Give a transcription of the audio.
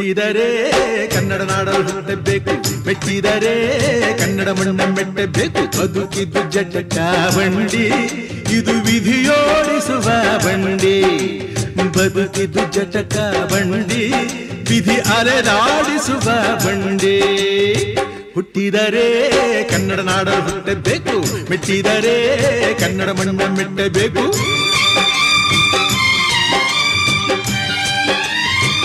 ಹುಟ್ಟಿದರೆ ಕನ್ನಡ ನಾಡಲು ಹುಟ್ಟಬೇಕು. ಮೆಟ್ಟಿದರೆ ಕನ್ನಡ ಮಣ್ಣ ಮೆಟ್ಟಬೇಕು. ಬದುಕಿದ್ದು ಜಟಕ ಬಂಡಿ. ಇದು ವಿಧಿಯೋಡಿಸುವ ಬಂಡಿ. ಬದುಕಿದ್ದು ಜಟಕ ಬಂಡಿ. ವಿಧಿ ಅಲೆದಾಡಿಸುವ ಬಂಡಿ. ಹುಟ್ಟಿದರೆ ಕನ್ನಡ ನಾಡಲು ಹುಟ್ಟಬೇಕು. ಮೆಟ್ಟಿದರೆ ಕನ್ನಡ ಮಣ್ಣ ಮೆಟ್ಟಬೇಕು.